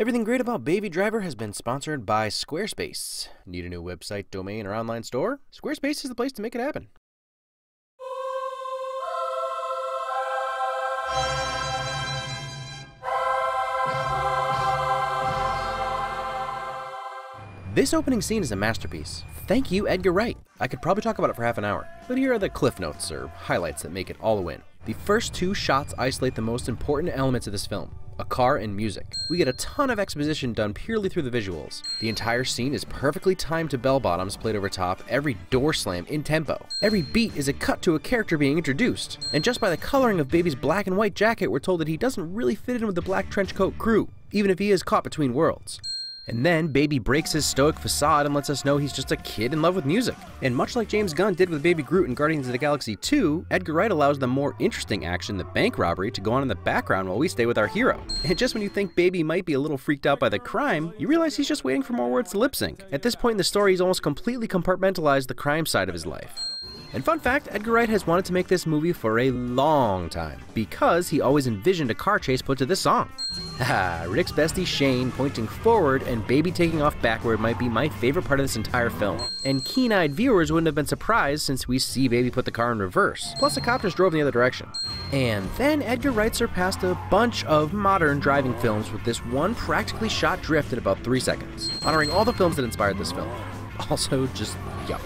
Everything great about Baby Driver has been sponsored by Squarespace. Need a new website, domain, or online store? Squarespace is the place to make it happen. This opening scene is a masterpiece. Thank you, Edgar Wright. I could probably talk about it for half an hour, but here are the cliff notes or highlights that make it all a win. The first two shots isolate the most important elements of this film a car and music. We get a ton of exposition done purely through the visuals. The entire scene is perfectly timed to bell bottoms played over top, every door slam in tempo. Every beat is a cut to a character being introduced. And just by the coloring of Baby's black and white jacket, we're told that he doesn't really fit in with the black trench coat crew, even if he is caught between worlds. And then Baby breaks his stoic facade and lets us know he's just a kid in love with music. And much like James Gunn did with Baby Groot in Guardians of the Galaxy 2, Edgar Wright allows the more interesting action, the bank robbery, to go on in the background while we stay with our hero. And just when you think Baby might be a little freaked out by the crime, you realize he's just waiting for more words to lip sync. At this point in the story, he's almost completely compartmentalized the crime side of his life. And fun fact, Edgar Wright has wanted to make this movie for a long time, because he always envisioned a car chase put to this song. Haha, Rick's bestie Shane pointing forward and Baby taking off backward might be my favorite part of this entire film. And keen-eyed viewers wouldn't have been surprised since we see Baby put the car in reverse, plus the copters drove in the other direction. And then Edgar Wright surpassed a bunch of modern driving films with this one practically shot drift in about 3 seconds, honoring all the films that inspired this film. Also, just yup.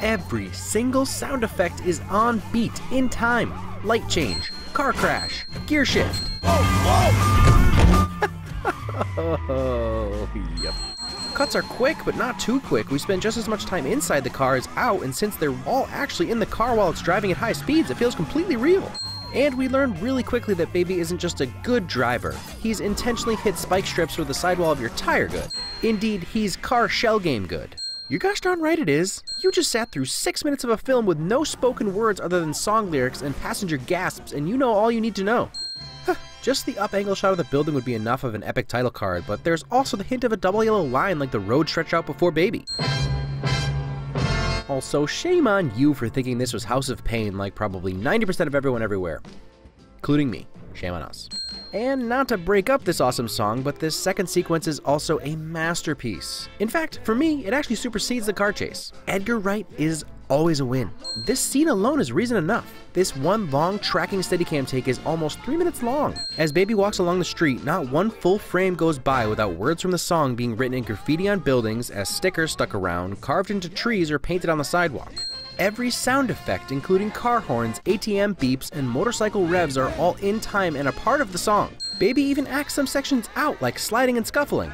Every single sound effect is on beat, in time. Light change, car crash, gear shift. Oh, yep. Cuts are quick, but not too quick. We spend just as much time inside the car as out, and since they're all actually in the car while it's driving at high speeds, it feels completely real. And we learn really quickly that Baby isn't just a good driver. He's intentionally hit spike strips with the sidewall of your tire good. Indeed, he's car shell game good. You're gosh darn right it is. You just sat through six minutes of a film with no spoken words other than song lyrics and passenger gasps, and you know all you need to know. Just the up angle shot of the building would be enough of an epic title card, but there's also the hint of a double yellow line like the road stretch out before Baby. Also, shame on you for thinking this was House of Pain like probably 90% of everyone everywhere. Including me. Shame on us. And not to break up this awesome song, but this second sequence is also a masterpiece. In fact, for me, it actually supersedes the car chase. Edgar Wright is always a win. This scene alone is reason enough. This one long tracking steadicam take is almost 3 minutes long. As Baby walks along the street, not one full frame goes by without words from the song being written in graffiti on buildings, as stickers stuck around, carved into trees, or painted on the sidewalk. Every sound effect, including car horns, ATM beeps, and motorcycle revs, are all in time and a part of the song. Baby even acts some sections out, like sliding and scuffling.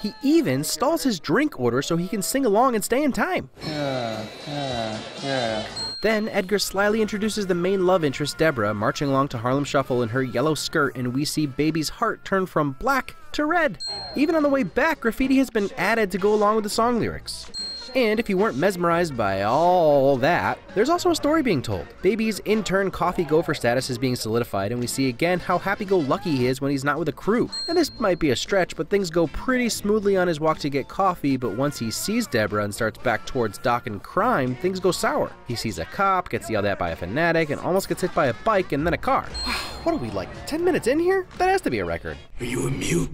He even stalls his drink order so he can sing along and stay in time. Yeah, yeah, yeah. Then Edgar slyly introduces the main love interest, Deborah, marching along to Harlem Shuffle in her yellow skirt, and we see Baby's heart turn from black to red. Even on the way back, graffiti has been added to go along with the song lyrics. And if you weren't mesmerized by all that, there's also a story being told. Baby's intern coffee gopher status is being solidified, and we see again how happy-go-lucky he is when he's not with a crew. And this might be a stretch, but things go pretty smoothly on his walk to get coffee, but once he sees Deborah and starts back towards Doc and crime, things go sour. He sees a cop, gets yelled at by a fanatic, and almost gets hit by a bike and then a car. what are we, like 10 minutes in here? That has to be a record. Are you a mute?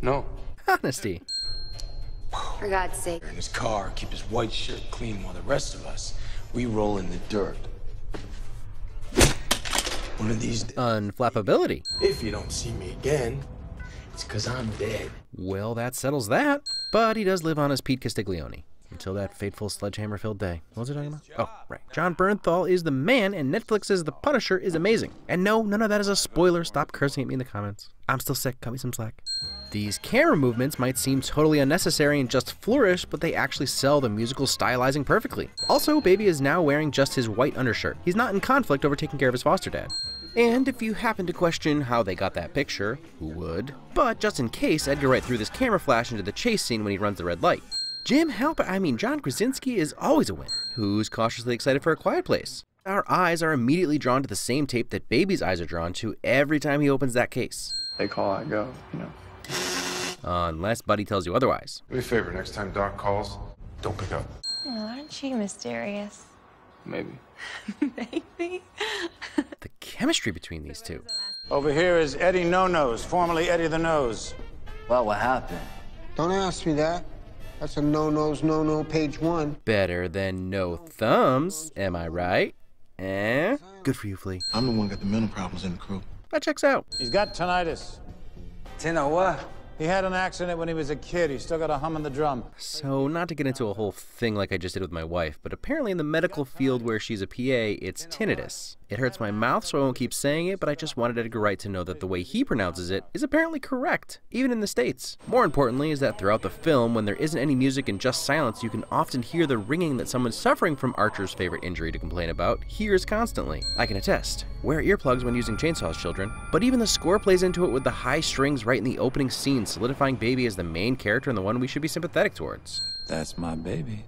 No. Honesty. For God's sake. In his car, keep his white shirt clean while the rest of us, we roll in the dirt. One of these Unflappability. if you don't see me again, it's because I'm dead. Well, that settles that. But he does live on as Pete Castiglione. Until that fateful sledgehammer filled day. What was I talking about? Oh, right. Jon Bernthal is the man, and Netflix's The Punisher is amazing. And no, none of that is a spoiler. Stop cursing at me in the comments. I'm still sick. Cut me some slack. These camera movements might seem totally unnecessary and just flourish, but they actually sell the musical stylizing perfectly. Also, Baby is now wearing just his white undershirt. He's not in conflict over taking care of his foster dad. And if you happen to question how they got that picture, who would? But just in case, Edgar Wright threw this camera flash into the chase scene when he runs the red light. Jim Halpert, I mean John Krasinski is always a win. Who's cautiously excited for A Quiet Place? Our eyes are immediately drawn to the same tape that Baby's eyes are drawn to every time he opens that case. They call, I go, you know. Unless Buddy tells you otherwise. Do me a favor, next time Doc calls, don't pick up. Oh, aren't you mysterious? Maybe. Maybe. The chemistry between these two. Over here is Eddie No Nose, formerly Eddie the Nose. Well, what happened? Don't ask me that. That's a no-no's no-no page one. Better than no thumbs, am I right? Eh? Good for you, Flea. I'm the one got the mental problems in the crew. That checks out. He's got tinnitus. Tina what? He had an accident when he was a kid. He's still got a hum in the drum. So, not to get into a whole thing like I just did with my wife, but apparently in the medical field where she's a PA, it's tinnitus. It hurts my mouth, so I won't keep saying it, but I just wanted Edgar Wright to know that the way he pronounces it is apparently correct, even in the States. More importantly is that throughout the film, when there isn't any music and just silence, you can often hear the ringing that someone suffering from Archer's favorite injury to complain about hears constantly. I can attest. Wear earplugs when using chainsaws, children. But even the score plays into it with the high strings right in the opening scene, solidifying Baby as the main character and the one we should be sympathetic towards. That's my baby.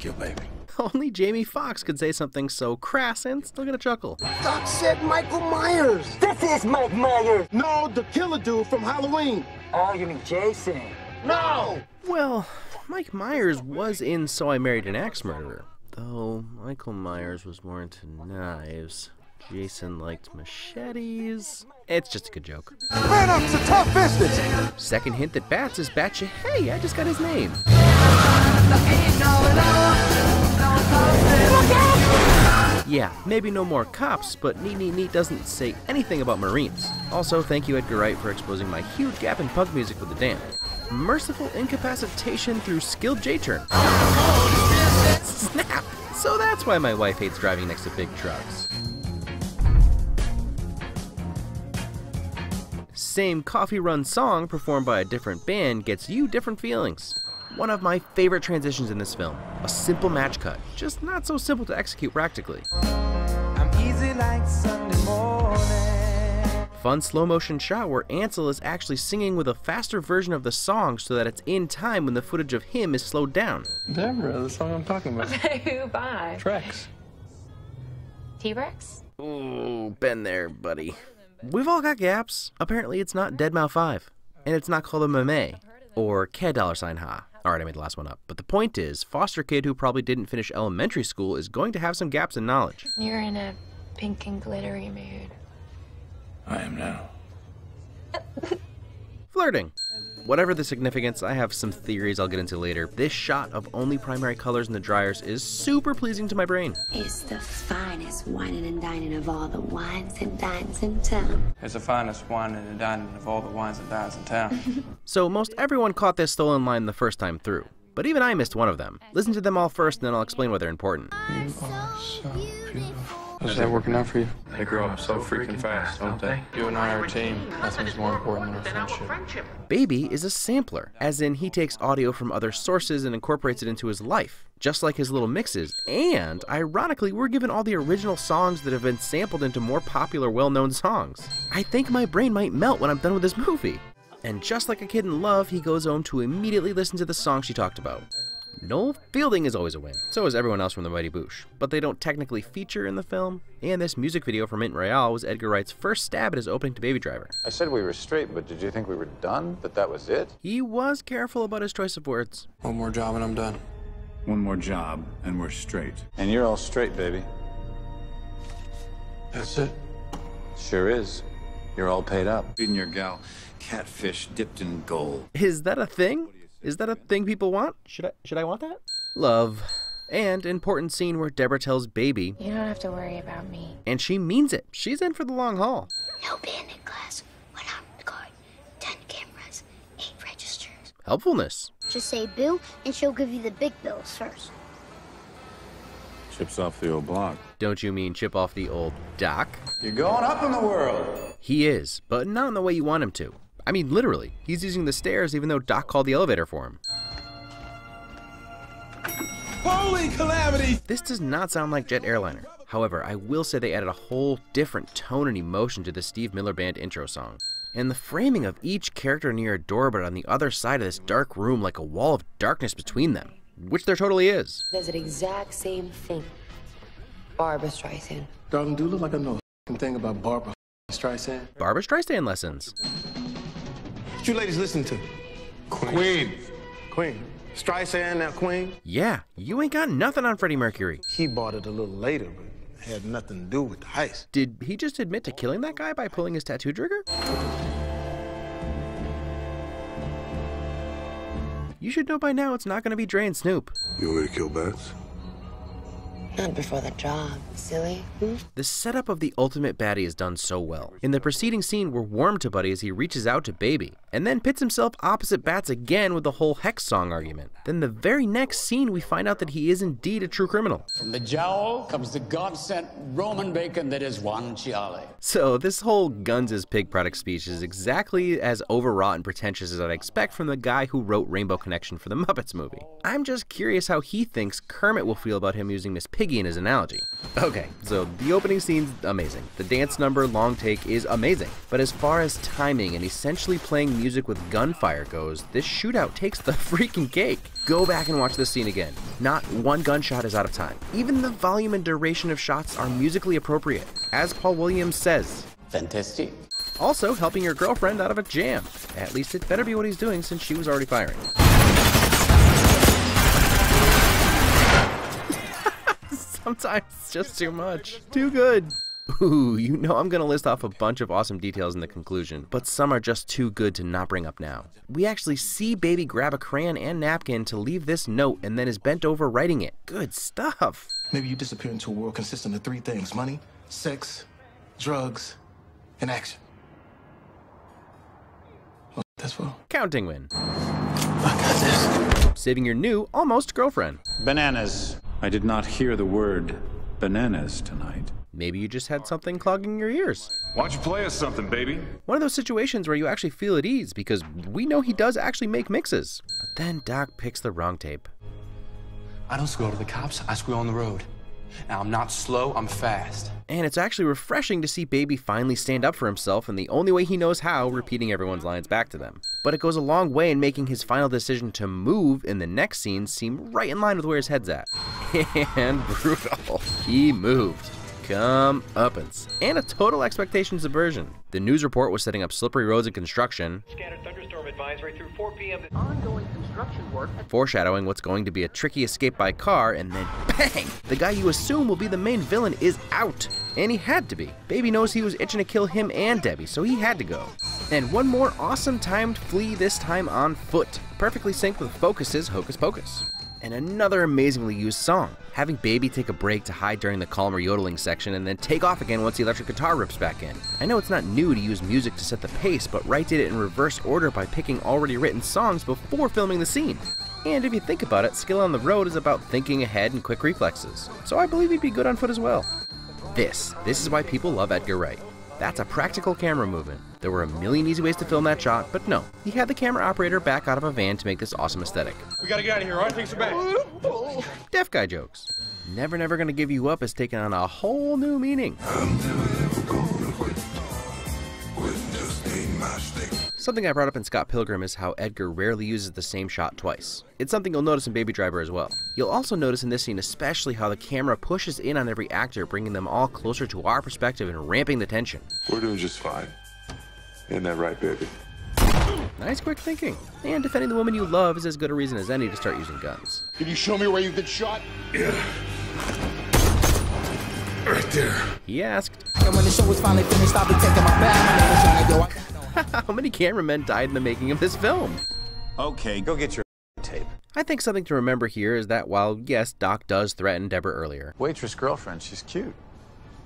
Your baby. Only Jamie Foxx could say something so crass and still get a chuckle. Doc said Michael Myers. This is Mike Myers. No, the killer dude from Halloween. Oh, you mean Jason? No! Well, Mike Myers was in So I Married an Axe Murderer, though Michael Myers was more into knives. Jason liked machetes. It's just a good joke. Man up to tough business. Second hint that Bats is Batcha. Hey, I just got his name. Yeah, maybe no more cops, but Neat Neat Neat doesn't say anything about Marines. Also, thank you Edgar Wright for exposing my huge gap in punk music with the Damned. Merciful incapacitation through skilled J-turn. Snap! So that's why my wife hates driving next to big trucks. Same coffee run song performed by a different band gets you different feelings. One of my favorite transitions in this film, a simple match cut, just not so simple to execute practically. Fun slow motion shot where Ansel is actually singing with a faster version of the song so that it's in time when the footage of him is slowed down. Deborah, the song I'm talking about. Who by? Trex. T-Rex? Ooh, been there, buddy. We've all got gaps. Apparently, it's not Deadmau5, and it's not called a meme or K dollar sign ha. Alright, I made the last one up. But the point is, foster kid who probably didn't finish elementary school is going to have some gaps in knowledge. You're in a pink and glittery mood. I am now. Flirting. Whatever the significance, I have some theories I'll get into later. This shot of only primary colors in the dryers is super pleasing to my brain. It's the finest whining and dining of all the wines and dines in town. It's the finest wine and dining of all the wines and dines in town. So most everyone caught this stolen line the first time through. But even I missed one of them. Listen to them all first and then I'll explain why they're important. you are so beautiful. Is that working out for you? They grow up so freaking fast, don't they? You and I are a team. Nothing's more important than our friendship. Baby is a sampler, as in he takes audio from other sources and incorporates it into his life, just like his little mixes. And, ironically, we're given all the original songs that have been sampled into more popular, well known songs. I think my brain might melt when I'm done with this movie. And just like a kid in love, he goes home to immediately listen to the song she talked about. Noel Fielding is always a win. So is everyone else from the Mighty Boosh. But they don't technically feature in the film. And this music video for Mint Royale was Edgar Wright's first stab at his opening to Baby Driver. I said we were straight, but did you think we were done? That that was it? He was careful about his choice of words. One more job and I'm done. One more job, and we're straight. And you're all straight, baby. That's it. Sure is. You're all paid up. Feeding your gal catfish dipped in gold. Is that a thing? Is that a thing people want? Should I should I want that? Love. And important scene where Deborah tells Baby, You don't have to worry about me. and she means it. She's in for the long haul. No bandit class. One out in the guard. Ten cameras. Eight registers. Helpfulness. Just say Bill, and she'll give you the big bills first. Chips off the old block. Don't you mean chip off the old dock? You're going up in the world. He is, but not in the way you want him to. I mean, literally. He's using the stairs even though Doc called the elevator for him. Holy calamity! This does not sound like Jet Airliner. However, I will say they added a whole different tone and emotion to the Steve Miller Band intro song. And the framing of each character near a door but on the other side of this dark room like a wall of darkness between them. Which there totally is. Does it exact same thing. Barbra Streisand. Darling, do you look like I know a f***ing thing about Barbra Streisand. Barbra Streisand lessons. What you ladies listen to? Queen. Queen. Streisand, now Queen. Yeah, you ain't got nothing on Freddie Mercury. He bought it a little later, but had nothing to do with the heist. Did he just admit to killing that guy by pulling his tattoo trigger? you should know by now it's not going to be Dre and Snoop. You want me to kill bats? Not before the job, silly. Hmm? The setup of the ultimate baddie is done so well. In the preceding scene, we're warm to Buddy as he reaches out to Baby, and then pits himself opposite Bats again with the whole Hex song argument. Then the very next scene, we find out that he is indeed a true criminal. From the jowl comes the God-sent Roman bacon that is guanciale. So this whole guns as pig product speech is exactly as overwrought and pretentious as I'd expect from the guy who wrote Rainbow Connection for the Muppets movie. I'm just curious how he thinks Kermit will feel about him using Miss Piggy in his analogy. Okay, so the opening scene's amazing. The dance number long take is amazing. But as far as timing and essentially playing music with gunfire goes, this shootout takes the freaking cake. Go back and watch this scene again. Not one gunshot is out of time. Even the volume and duration of shots are musically appropriate. As Paul Williams says, Fantastic. Also helping your girlfriend out of a jam. At least it better be what he's doing since she was already firing. Sometimes it's just too much. Too good. Ooh, you know I'm gonna list off a bunch of awesome details in the conclusion, but some are just too good to not bring up now. We actually see Baby grab a crayon and napkin to leave this note and then is bent over writing it. Good stuff. Maybe you disappear into a world consisting of three things money, sex, drugs, and action. What that's for? Counting win. I got this. Saving your new, almost girlfriend. Bananas. I did not hear the word bananas tonight. Maybe you just had something clogging your ears. Why don't you play us something, baby? One of those situations where you actually feel at ease because we know he does actually make mixes. But then Doc picks the wrong tape. I don't squeal to the cops, I squeal on the road. Now, I'm not slow, I'm fast. And it's actually refreshing to see Baby finally stand up for himself in the only way he knows how, repeating everyone's lines back to them. But it goes a long way in making his final decision to move in the next scene seem right in line with where his head's at. And brutal. He moved come uppance, and a total expectation subversion. The news report was setting up slippery roads and construction, Scattered thunderstorm advisory through 4 p.m. Ongoing construction work. foreshadowing what's going to be a tricky escape by car, and then bang! The guy you assume will be the main villain is out. And he had to be. Baby knows he was itching to kill him and Debbie, so he had to go. And one more awesome timed flee, this time on foot. Perfectly synced with Focus's Hocus Pocus and another amazingly used song. Having Baby take a break to hide during the calmer yodeling section and then take off again once the electric guitar rips back in. I know it's not new to use music to set the pace, but Wright did it in reverse order by picking already written songs before filming the scene. And if you think about it, skill on the road is about thinking ahead and quick reflexes. So I believe he'd be good on foot as well. This, this is why people love Edgar Wright. That's a practical camera movement. There were a million easy ways to film that shot, but no, he had the camera operator back out of a van to make this awesome aesthetic. We gotta get out of here, alright? Thanks for back. Deaf guy jokes. Never Never Gonna Give You Up has taken on a whole new meaning. Something I brought up in Scott Pilgrim is how Edgar rarely uses the same shot twice. It's something you'll notice in Baby Driver as well. You'll also notice in this scene especially how the camera pushes in on every actor, bringing them all closer to our perspective and ramping the tension. We're doing just fine. Isn't that right, baby? Nice quick thinking. And defending the woman you love is as good a reason as any to start using guns. Can you show me where you've been shot? Yeah. Right there. He asked. And when the show was finally finished, I'll be taking my bag. How many cameramen died in the making of this film? Okay, go get your tape. I think something to remember here is that while, yes, Doc does threaten Deborah earlier, Waitress girlfriend, she's cute.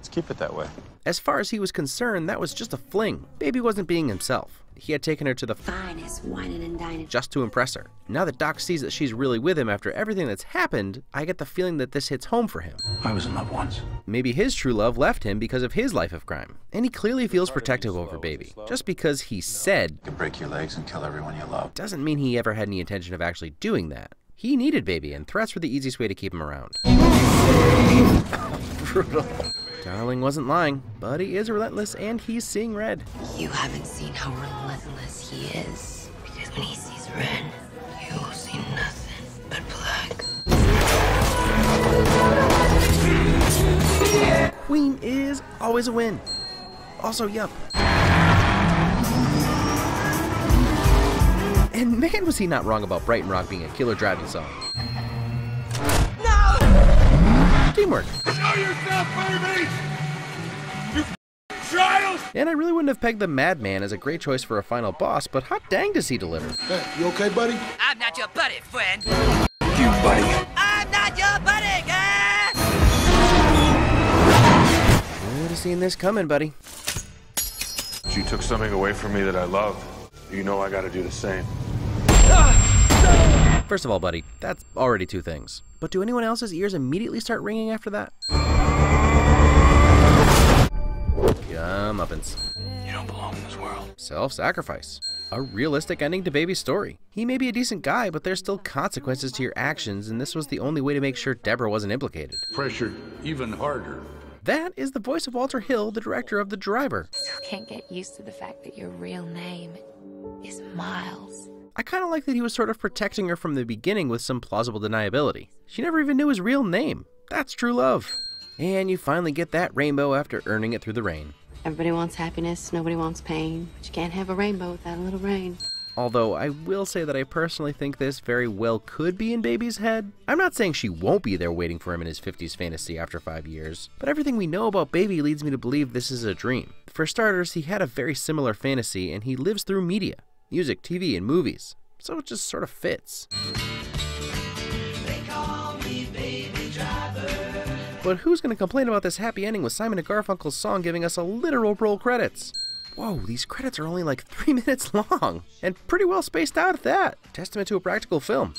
Let's keep it that way. as far as he was concerned, that was just a fling. Baby wasn't being himself. He had taken her to the Finest whining and dining. just to impress her. Now that Doc sees that she's really with him after everything that's happened, I get the feeling that this hits home for him. I was in love once. Maybe his true love left him because of his life of crime. And he clearly feels protective over Baby. Just because he said You can break your legs and kill everyone you love. doesn't mean he ever had any intention of actually doing that. He needed Baby, and threats were the easiest way to keep him around. Brutal. Darling wasn't lying. Buddy is relentless, and he's seeing red. You haven't seen how relentless he is. Because when he sees red, you will see nothing but black. Queen is always a win. Also, yup. And man, was he not wrong about Brighton Rock being a killer driving song. No! Teamwork. Show yourself, baby! You child! And I really wouldn't have pegged the Madman as a great choice for a final boss, but hot dang does he deliver. Hey, you okay, buddy? I'm not not your buddy, friend. You, buddy. I'm not your buddy, guy. Should have seen this coming, buddy. You took something away from me that I love. You know I gotta do the same. First of all, buddy, that's already two things. But do anyone else's ears immediately start ringing after that? Comeuppance. You don't belong in this world. Self-sacrifice. A realistic ending to Baby's story. He may be a decent guy, but there's still consequences to your actions, and this was the only way to make sure Deborah wasn't implicated. Pressured even harder. That is the voice of Walter Hill, the director of The Driver. Still can't get used to the fact that your real name is Miles. I kind of like that he was sort of protecting her from the beginning with some plausible deniability. She never even knew his real name. That's true love. And you finally get that rainbow after earning it through the rain. Everybody wants happiness, nobody wants pain, but you can't have a rainbow without a little rain. Although I will say that I personally think this very well could be in Baby's head. I'm not saying she won't be there waiting for him in his 50s fantasy after five years, but everything we know about Baby leads me to believe this is a dream. For starters, he had a very similar fantasy and he lives through media music, TV, and movies, so it just sort of fits. But who's going to complain about this happy ending with Simon and Garfunkel's song giving us a literal roll credits? Whoa, these credits are only like three minutes long, and pretty well spaced out at that. Testament to a practical film.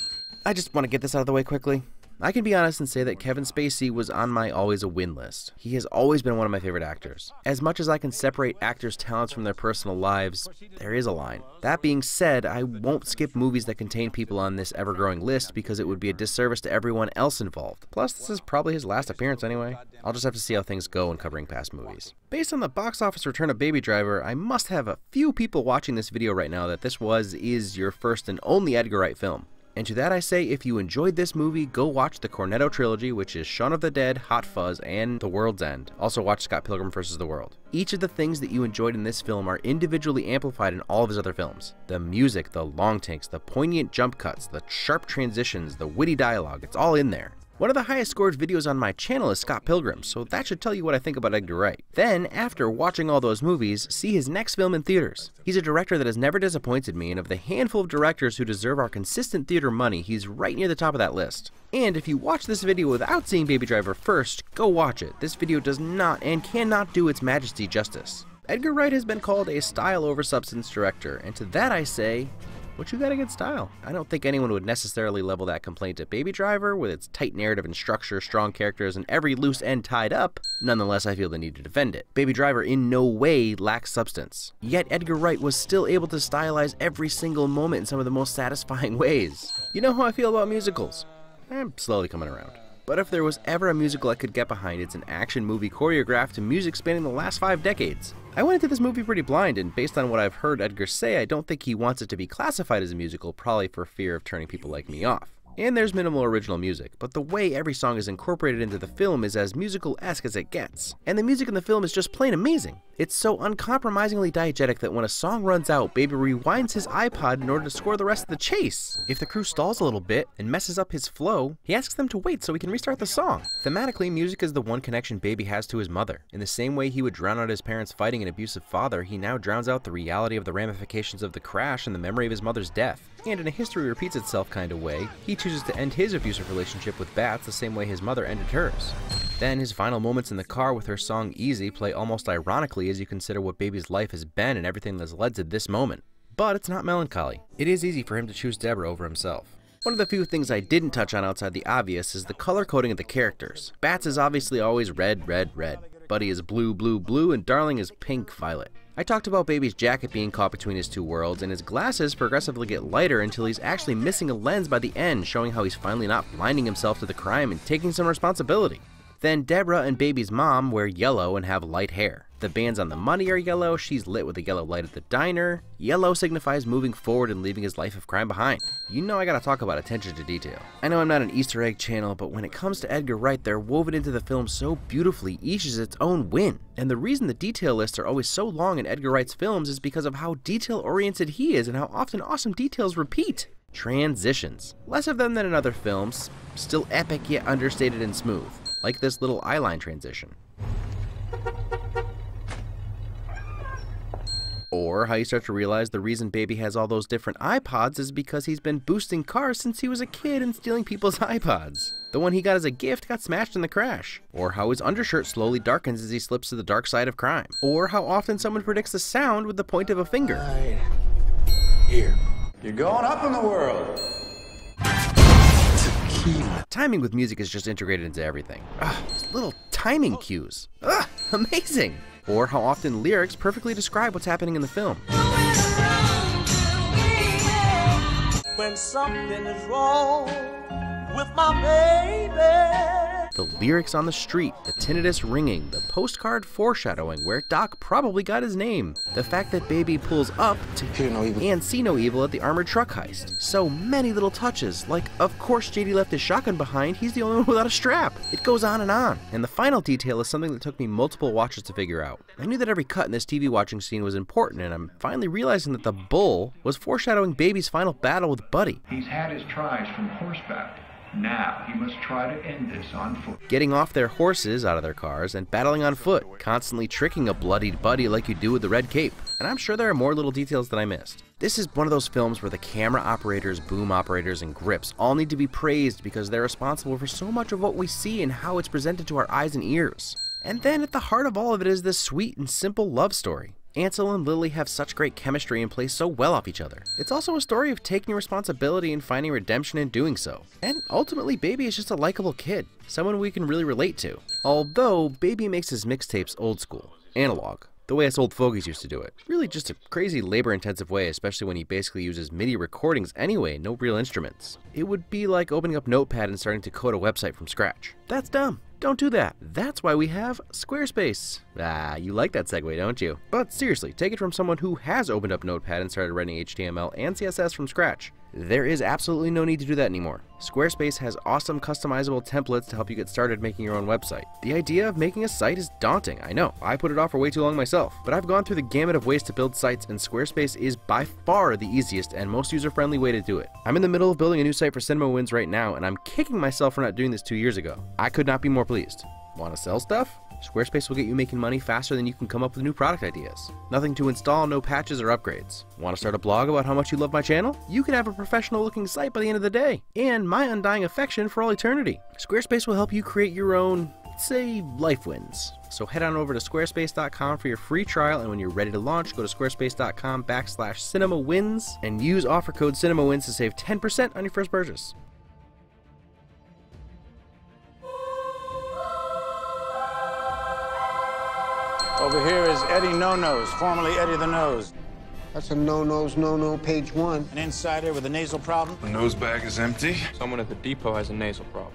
I just want to get this out of the way quickly. I can be honest and say that Kevin Spacey was on my always a win list. He has always been one of my favorite actors. As much as I can separate actors' talents from their personal lives, there is a line. That being said, I won't skip movies that contain people on this ever growing list because it would be a disservice to everyone else involved. Plus, this is probably his last appearance anyway. I'll just have to see how things go in covering past movies. Based on the box office return of Baby Driver, I must have a few people watching this video right now that this was, is your first and only Edgar Wright film. And to that I say, if you enjoyed this movie, go watch the Cornetto trilogy, which is Shaun of the Dead, Hot Fuzz, and The World's End. Also watch Scott Pilgrim vs. the World. Each of the things that you enjoyed in this film are individually amplified in all of his other films. The music, the long takes, the poignant jump cuts, the sharp transitions, the witty dialogue, it's all in there. One of the highest scored videos on my channel is Scott Pilgrim, so that should tell you what I think about Edgar Wright. Then, after watching all those movies, see his next film in theaters. He's a director that has never disappointed me, and of the handful of directors who deserve our consistent theater money, he's right near the top of that list. And if you watch this video without seeing Baby Driver first, go watch it. This video does not and cannot do its majesty justice. Edgar Wright has been called a style over substance director, and to that I say, what you got against style? I don't think anyone would necessarily level that complaint at Baby Driver, with its tight narrative and structure, strong characters, and every loose end tied up. Nonetheless, I feel the need to defend it. Baby Driver in no way lacks substance. Yet Edgar Wright was still able to stylize every single moment in some of the most satisfying ways. You know how I feel about musicals? I'm slowly coming around. But if there was ever a musical I could get behind, it's an action movie choreographed to music spanning the last five decades. I went into this movie pretty blind, and based on what I've heard Edgar say, I don't think he wants it to be classified as a musical, probably for fear of turning people like me off. And there's minimal original music, but the way every song is incorporated into the film is as musical-esque as it gets. And the music in the film is just plain amazing. It's so uncompromisingly diegetic that when a song runs out, Baby rewinds his iPod in order to score the rest of the chase. If the crew stalls a little bit and messes up his flow, he asks them to wait so he can restart the song. Thematically, music is the one connection Baby has to his mother. In the same way he would drown out his parents fighting an abusive father, he now drowns out the reality of the ramifications of the crash and the memory of his mother's death. And in a history repeats itself kind of way, he chooses to end his abusive relationship with Bats the same way his mother ended hers. Then his final moments in the car with her song Easy play almost ironically as you consider what Baby's life has been and everything that's led to this moment. But it's not melancholy. It is easy for him to choose Deborah over himself. One of the few things I didn't touch on outside the obvious is the color coding of the characters. Bats is obviously always red, red, red. Buddy is blue, blue, blue, and Darling is pink, violet. I talked about Baby's jacket being caught between his two worlds, and his glasses progressively get lighter until he's actually missing a lens by the end, showing how he's finally not blinding himself to the crime and taking some responsibility. Then Deborah and Baby's mom wear yellow and have light hair. The bands on the money are yellow, she's lit with a yellow light at the diner. Yellow signifies moving forward and leaving his life of crime behind. You know I gotta talk about attention to detail. I know I'm not an Easter egg channel, but when it comes to Edgar Wright, they're woven into the film so beautifully, each is its own win. And the reason the detail lists are always so long in Edgar Wright's films is because of how detail oriented he is and how often awesome details repeat. Transitions. Less of them than in other films, still epic yet understated and smooth, like this little eyeline transition. Or how you start to realize the reason Baby has all those different iPods is because he's been boosting cars since he was a kid and stealing people's iPods. The one he got as a gift got smashed in the crash. Or how his undershirt slowly darkens as he slips to the dark side of crime. Or how often someone predicts the sound with the point of a finger. Right. Here. You're going up in the world. Tequila. Timing with music is just integrated into everything. Ugh, little timing cues. Ugh, amazing. Or how often lyrics perfectly describe what's happening in the film. When something is wrong with my baby. The lyrics on the street, the tinnitus ringing, the postcard foreshadowing where Doc probably got his name, the fact that Baby pulls up to hear no evil and see no evil at the armored truck heist. So many little touches, like of course JD left his shotgun behind, he's the only one without a strap. It goes on and on. And the final detail is something that took me multiple watches to figure out. I knew that every cut in this TV watching scene was important, and I'm finally realizing that the bull was foreshadowing Baby's final battle with Buddy. He's had his tries from horseback. Now he must try to end this on foot. Getting off their horses out of their cars and battling on foot, constantly tricking a bloodied buddy like you do with the red cape. And I'm sure there are more little details that I missed. This is one of those films where the camera operators, boom operators, and grips all need to be praised because they're responsible for so much of what we see and how it's presented to our eyes and ears. And then at the heart of all of it is this sweet and simple love story. Ansel and Lily have such great chemistry and play so well off each other. It's also a story of taking responsibility and finding redemption in doing so. And ultimately, Baby is just a likable kid, someone we can really relate to. Although, Baby makes his mixtapes old school, analog, the way us old fogies used to do it. Really just a crazy labor intensive way, especially when he basically uses MIDI recordings anyway, no real instruments. It would be like opening up Notepad and starting to code a website from scratch. That's dumb. Don't do that. That's why we have Squarespace. Ah, you like that segue, don't you? But seriously, take it from someone who has opened up Notepad and started writing HTML and CSS from scratch. There is absolutely no need to do that anymore. Squarespace has awesome customizable templates to help you get started making your own website. The idea of making a site is daunting, I know. I put it off for way too long myself, but I've gone through the gamut of ways to build sites and Squarespace is by far the easiest and most user-friendly way to do it. I'm in the middle of building a new site for Cinema Wins right now and I'm kicking myself for not doing this two years ago. I could not be more pleased. Want to sell stuff? Squarespace will get you making money faster than you can come up with new product ideas. Nothing to install, no patches or upgrades. Want to start a blog about how much you love my channel? You can have a professional looking site by the end of the day, and my undying affection for all eternity. Squarespace will help you create your own, say, life wins. So head on over to squarespace.com for your free trial, and when you're ready to launch, go to squarespace.com backslash cinema wins and use offer code cinema wins to save 10% on your first purchase. Over here is Eddie No Nose, formerly Eddie the Nose. That's a no-nose, no-no, page one. An insider with a nasal problem. The nose bag is empty. Someone at the depot has a nasal problem.